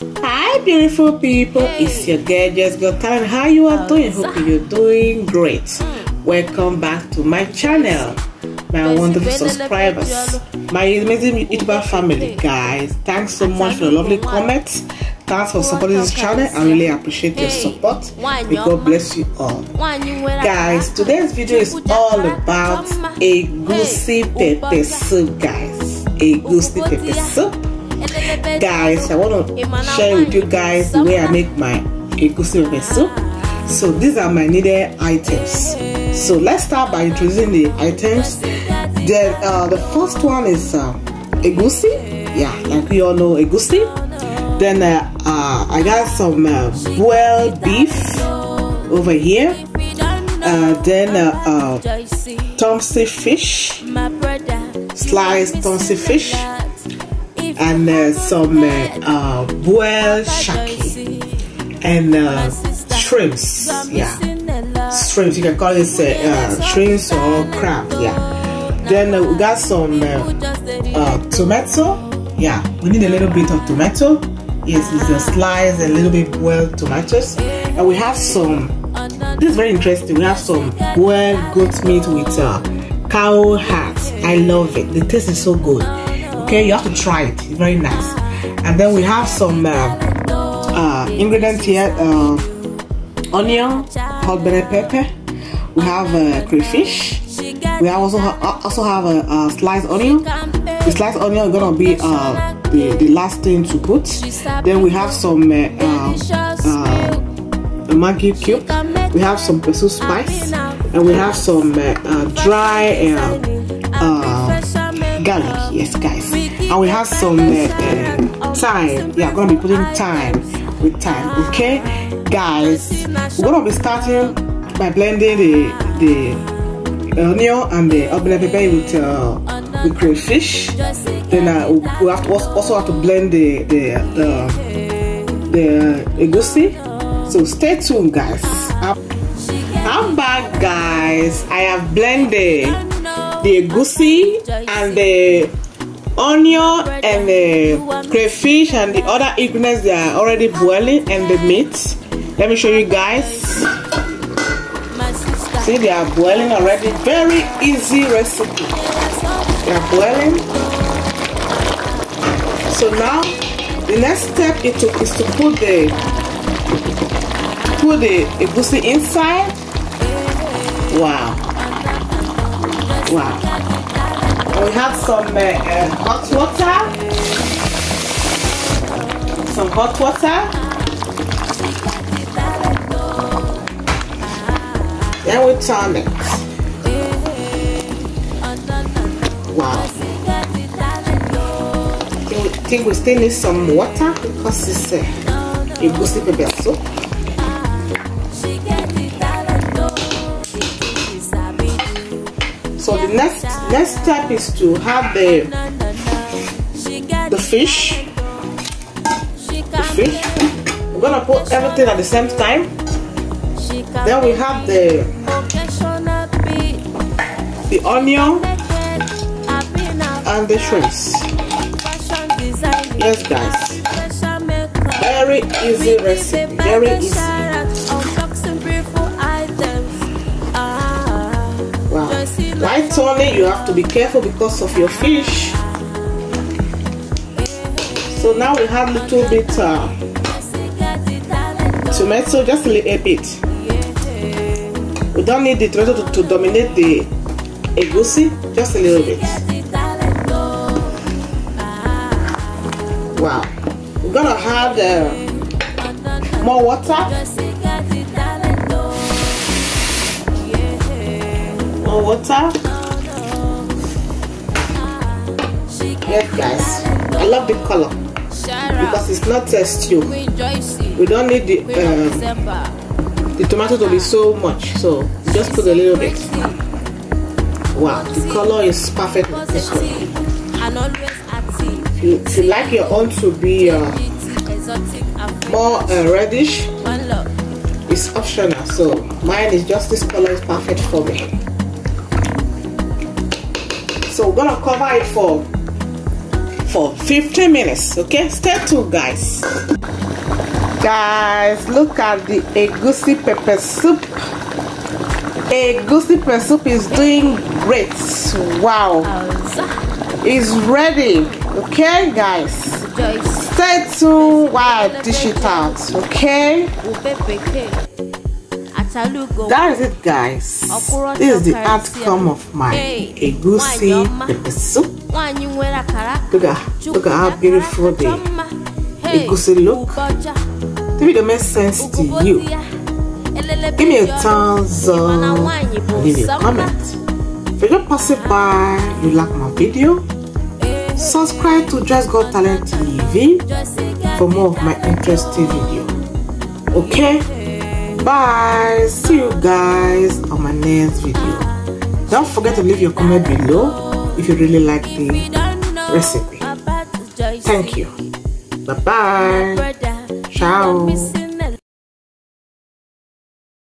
Hi beautiful people, it's your girl Just Girl. How you are doing? Hope you're doing great. Welcome back to my channel, my wonderful subscribers, my amazing YouTuber family, guys. Thanks so much for the lovely comments. Thanks for supporting this channel. I really appreciate your support. May God bless you all. Guys, today's video is all about a goosey pepper soup, guys. A goosey pepper soup guys i want to share with you guys the way i make my egusi soup so these are my needed items. So let's start by introducing the items. Then uh, the first one is uh, egusi. Yeah like we all know egusi. Then uh, uh, i got some uh, boiled beef over here. Uh, then uh, uh, fish. Sliced tomsi fish and uh, some uh, uh, boiled shaki and uh, shrimps. Yeah, shrimps. You can call it uh, uh, shrimps or crab. Yeah. Then uh, we got some tomato. Yeah, we need a little bit of tomato. Yes, it's a slice, a little bit boiled tomatoes, and we have some. This is very interesting. We have some boiled goat meat with cow heart. I love it. The taste is so good okay you have to try it. It's very nice. And then we have some uh, uh, ingredients here uh, onion hot bell pepper. We have uh, crayfish. We also ha also have a, a, sliced onion. The sliced onion is gonna be uh, the, the last thing to put. Then we have some uh, uh, Maggi cube. We have some pesto spice. And we have some dry yes guys. And we have some uh, uh, thyme yeah gonna be putting thyme with thyme okay? Guys we're gonna be starting by blending the the onion and the oven pepper with uh, with crayfish. Then uh, we have to also have to blend the the the, the egusi. So stay tuned guys. I'm back guys. I have blended the egusi and the onion and the crayfish and the other ingredients they are already boiling and the meat. Let me show you guys. See they are boiling already. Very easy recipe. They are boiling. So now the next step is to, is to put the put the egusi inside. Wow Wow. We have some uh, uh, hot water. Some hot water. Then we turn it. Wow. I think we still need some water because it's uh, a goosey pepper soup. Next next step is to have the the fish. The fish. We're gonna put everything at the same time. Then we have the the onion and the shrimps. Yes, guys. Very easy recipe. Very easy. White you have to be careful because of your fish. So now we have a little bit uh, tomato, just a little bit. We don't need the tomato to, to dominate the egusi, just a little bit. Wow. We're gonna add uh, more water. more water. Yes, guys. I love the color. Because it's not a stew. We don't need the um, the tomato to be so much, so just put a little bit. Wow, the color is perfect. If you, if you like your own to be uh, more uh, reddish, it's optional. So mine is just this color is perfect for me. So we're gonna cover it for for 15 minutes okay? Stay tuned guys. Guys look at the egusi pepper soup. Egusi pepper soup is doing great. Wow. It's ready okay guys? Stay tuned while i dish it out okay? That is it guys. This is the outcome of my egusi pepper soup look at look at how beautiful the egusi look. video makes sense to you. give me a thumbs up leave a comment. If you're passing by you like my video subscribe to just got talent tv for more of my interesting video. Okay? Bye. See you guys on my next video. Don't forget to leave your comment below if you really like the recipe. Thank you. Bye bye ciao